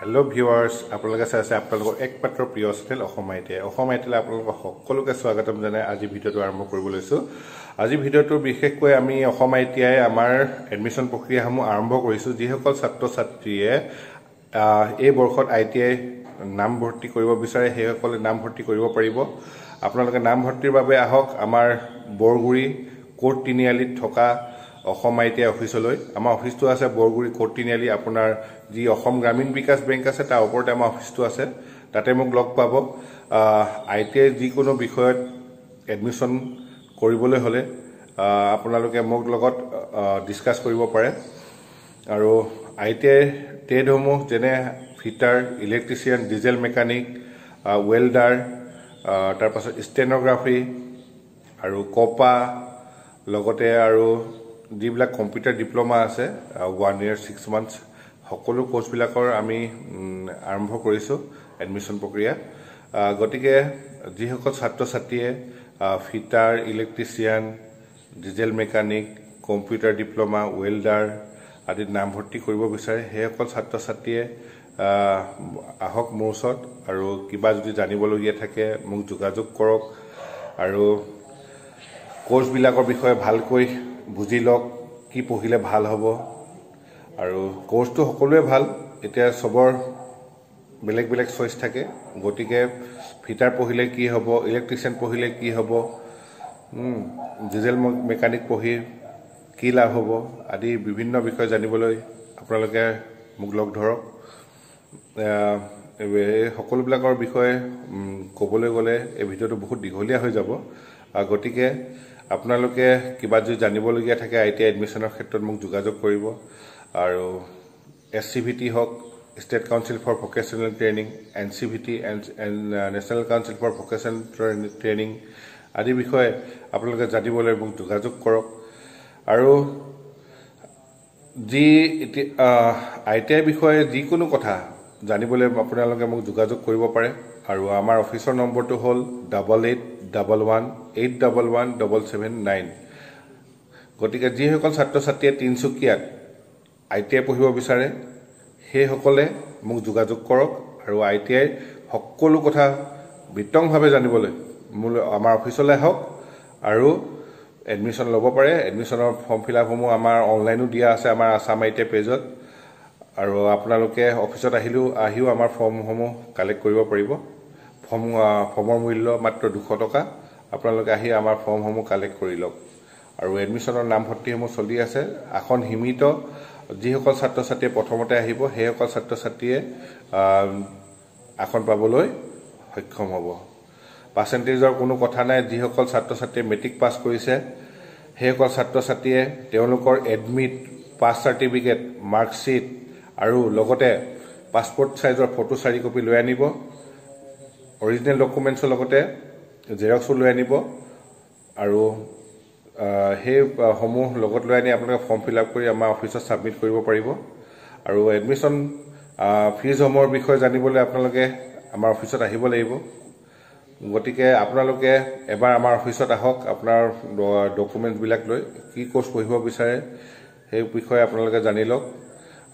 Hello viewers আপোনালোকে চাই আছে আপোনালোকৰ একমাত্ৰ প্ৰিয় channel Assam I T I. Assam I T I আপোনালোকক সকলোকে স্বাগতম জনাই আজি ভিডিঅ'টো আৰম্ভ কৰিব লৈছোঁ। আজি ভিডিঅ'টো বিশেষকৈ আমি অসম আই টি আই আমাৰ এডমিশ্যন প্ৰক্ৰিয়াসমূহ আৰম্ভ কৰিছোঁ। যিসকল ছাত্ৰ ছাত্ৰীয়ে এই বৰ্ষত আই টি আই নাম ভৰ্তি কৰিব বিচাৰে সেইসকলে নাম ভৰ্তি কৰিব পাৰিব। আপোনালোকে নাম ভৰ্তিৰ বাবে আহক। আমাৰ বৰগুৰি কোৰ্ট তিনিআলিত থকা অসম আই টি আই অফিচলৈ। আমাৰ অফিচটো আছে বৰগুৰি কোৰ্ট তিনিআলি আপোনাৰ যি অসম গ্ৰামীণ বিকাশ বেংক আছে তাৰ ওপৰতে আমাৰ অফিচটো আছে। তাতে মোক লগ পাব। আই টি আই যিকোনো বিষয়ত এডমিশ্যন কৰিবলৈ হ'লে আপোনালোকে মোক লগত ডিছকাছ কৰিব পাৰে। আৰু আই টি আই ট্ৰেডসমূহ যেনে fitter electrician diesel mechanic welder তাৰপাছত ষ্টেন'গ্ৰাফী আৰু কপা লগতে আৰু যিবিলাক কম্পিউটাৰ ডিপ্ল'মা আছে ওৱান ইয়েৰ ছিক্স মান্থছ সকলো কৰ্চবিলাকৰ আমি আৰম্ভ কৰিছোঁ এডমিশ্যন প্ৰক্ৰিয়া। গতিকে যিসকল ছাত্ৰ ছাত্ৰীয়ে fitter electrician diesel mechanic computer diploma welder আদিত নামভৰ্তি কৰিব বিচাৰে সেইসকল ছাত্ৰ ছাত্ৰীয়ে আহ, আহক মোৰ ওচৰত আৰু কিবা যদি জানিবলগীয়া থাকে মোক যোগাযোগ কৰক। আৰু কৰ্চবিলাকৰ বিষয়ে ভালকৈ বুজি লওক কি পঢ়িলে ভাল হ'ব। আৰু কৰ্চটো সকলোৱে ভাল এতিয়া চবৰ বেলেগ বেলেগ চইচ থাকে। গতিকে ফিটাৰ পঢ়িলে কি হ'ব ইলেক্ট্ৰিচিয়ান পঢ়িলে কি হ'ব ডিজেল মেকানিক পঢ়ি কি লাভ হ'ব আদি বিভিন্ন বিষয় জানিবলৈ আপোনালোকে মোক লগ ধৰক। এই সকলোবিলাকৰ বিষয়ে ক'বলৈ গ'লে এই ভিডিঅ'টো বহুত দীঘলীয়া হৈ যাব। গতিকে আপোনালোকে কিবা যদি জানিবলগীয়া থাকে আই টি আই এডমিশ্যনৰ ক্ষেত্ৰত মোক যোগাযোগ কৰিব। আৰু এছ চি ভি টি হওক state council for vocational training N C V T national council for vocational training আদি বিষয়ে আপোনালোকে জানিবলৈ মোক যোগাযোগ কৰক। আৰু যি আই টি আই বিষয়ে যিকোনো কথা জানিবলৈ আপোনালোকে মোক যোগাযোগ কৰিব পাৰে। আৰু আমাৰ অফিচৰ নম্বৰটো হ'ল double eight double one eight double one double seven nine গতিকে যিসকল ছাত্ৰ ছাত্ৰীয়ে তিনিচুকীয়াত আই টি আই পঢ়িব বিচাৰে সেইসকলে মোক যোগাযোগ কৰক আৰু আই টি আইৰ সকলো কথা বিতংভাৱে জানিবলৈ মোৰ আমাৰ অফিচলৈ আহক আৰু এডমিশ্যন ল'ব পাৰে। এডমিশ্যনৰ ফৰ্ম ফিল আপসমূহ আমাৰ অনলাইনো দিয়া আছে আমাৰ আছাম আই টি আই পেজত আৰু আপোনালোকে অফিচত আহিলেও আহিও আমাৰ ফৰ্মসমূহ কালেক্ট কৰিব পাৰিব। ফৰ্ম ফৰ্মৰ মূল্য মাত্ৰ দুশ টকা। আপোনালোকে আহি আমাৰ ফৰ্মসমূহ কালেক্ট কৰি লওক। আৰু এডমিশ্যনৰ নামভৰ্তিসমূহ চলি আছে। আসন সীমিত। যিসকল ছাত্ৰ ছাত্ৰীয়ে প্ৰথমতে আহিব সেইসকল ছাত্ৰ ছাত্ৰীয়ে আসন পাবলৈ সক্ষম হ'ব। পাৰ্চেণ্টেজৰ কোনো কথা নাই। যিসকল ছাত্ৰ ছাত্ৰীয়ে মেট্ৰিক পাছ কৰিছে সেইসকল ছাত্ৰ ছাত্ৰীয়ে তেওঁলোকৰ এডমিট পাছ চাৰ্টিফিকেট মাৰ্কশ্বিট আৰু লগতে পাছপৰ্ট চাইজৰ ফটো চাৰি কপি লৈ আনিব। অৰিজিনেল ডকুমেণ্টছৰ লগতে জেৰক্সো লৈ আনিব আৰু আহ, সেই আহ, সমূহ লগত লৈ আনি আপোনালোকে ফৰ্ম ফিল আপ কৰি আমাৰ অফিচত ছাবমিট কৰিব পাৰিব। আৰু এডমিশ্যন ফিজসমূহৰ বিষয়ে জানিবলৈ আপোনালোকে আমাৰ অফিচত আহিব লাগিব। গতিকে আপোনালোকে এবাৰ আমাৰ অফিচত আহক আপোনাৰ ডকুমেণ্টছবিলাক লৈ কি কৰ্চ পঢ়িব বিচাৰে সেই বিষয়ে আপোনালোকে জানি লওক।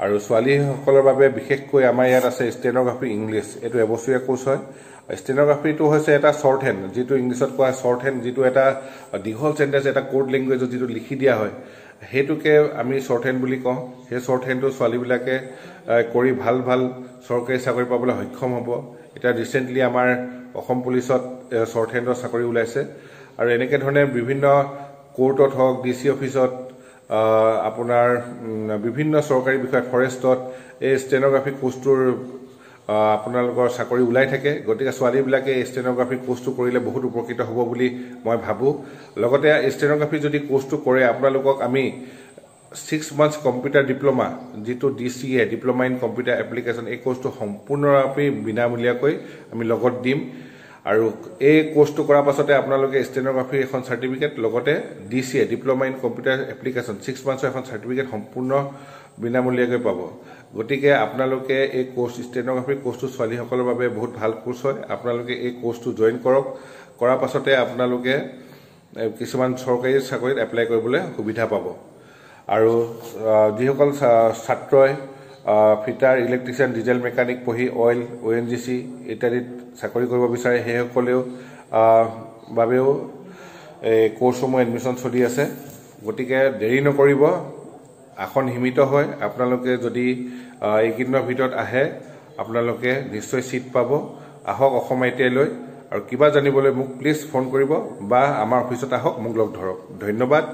আৰু ছোৱালীসকলৰ বাবে বিশেষকৈ আমাৰ ইয়াত আছে ষ্টেন'গ্ৰাফী ইংলিছ এইটো এবছৰীয়া কোৰ্চ হয়। ষ্টেন'গ্ৰাফীটো হৈছে এটা শ্বৰ্ট হেণ্ড যিটো ইংলিছত কোৱা হয় শ্বৰ্ট হেণ্ড যিটো এটা দীঘল চেণ্টেঞ্চ এটা কোড লেংগুৱেজত যিটো লিখি দিয়া হয় সেইটোকে আমি শ্বৰ্ট হেণ্ড বুলি কওঁ। সেই শ্বৰ্ট হেণ্ডটো ছোৱালীবিলাকে কৰি ভাল ভাল চৰকাৰী চাকৰি পাবলৈ সক্ষম হ'ব। এতিয়া ৰিচেণ্টলি আমাৰ অসম পুলিচত শ্বৰ্ট হেণ্ডৰ চাকৰি ওলাইছে। আৰু এনেকৈ ধৰণে বিভিন্ন কোৰ্টত হওক ডি চি অফিচত আপোনাৰ বিভিন্ন চৰকাৰী বিষয়ত ফৰেষ্টত এই ষ্টেন'গ্ৰাফী কোৰ্চটোৰ আপোনালোকৰ চাকৰি ওলাই থাকে। গতিকে ছোৱালীবিলাকে এই ষ্টেন'গ্ৰাফী কোৰ্চটো কৰিলে বহুত উপকৃত হ'ব বুলি মই ভাবোঁ। লগতে ষ্টেন'গ্ৰাফী যদি কোৰ্চটো কৰে আপোনালোকক আমি ছিক্স মান্থছ কম্পিউটাৰ ডিপ্ল'মা যিটো D C A diploma in computer application এই কোৰ্চটো সম্পূৰ্ণৰূপে বিনামূলীয়াকৈ আমি লগত দিম। আৰু এই কোৰ্চটো কৰাৰ পাছতে আপোনালোকে ষ্টেন'গ্ৰাফীৰ এখন চাৰ্টিফিকেট লগতে D C A diploma in computer application six মান্থছৰ এখন চাৰ্টিফিকেট সম্পূৰ্ণ বিনামূলীয়াকৈ পাব। গতিকে আপোনালোকে এই কোৰ্চ ষ্টেন'গ্ৰাফী কোৰ্চটো ছোৱালীসকলৰ বাবে বহুত ভাল কোৰ্চ হয়। আপোনালোকে এই কোৰ্চটো জইন কৰক। কৰাৰ পাছতে আপোনালোকে কিছুমান চৰকাৰী চাকৰিত এপ্লাই কৰিবলৈ সুবিধা পাব। আৰু যিসকল ছাত্ৰই ফিটাৰ ইলেক্ট্ৰিচিয়ান ডিজেল মেকানিক পঢ়ি oil O' N G C ইত্যাদিত চাকৰি কৰিব বিচাৰে। সেইসকলেও বাবেও এই কৰ্চসমূহ এডমিশ্যন চলি আছে। গতিকে দেৰি নকৰিব। আসন সীমিত হয়। আপোনালোকে যদি এইকেইদিনৰ ভিতৰত আহে আপোনালোকে নিশ্চয় ছিট পাব। আহক অসম আই টি আইলৈ আৰু কিবা জানিবলৈ মোক প্লিজ ফোন কৰিব বা আমাৰ অফিচত আহক মোক লগ ধৰক। ধন্যবাদ।